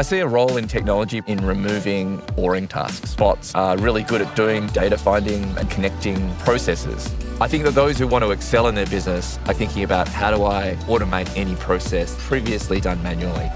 I see a role in technology in removing boring tasks. Bots are really good at doing data finding and connecting processes. I think that those who want to excel in their business are thinking about how do I automate any process previously done manually.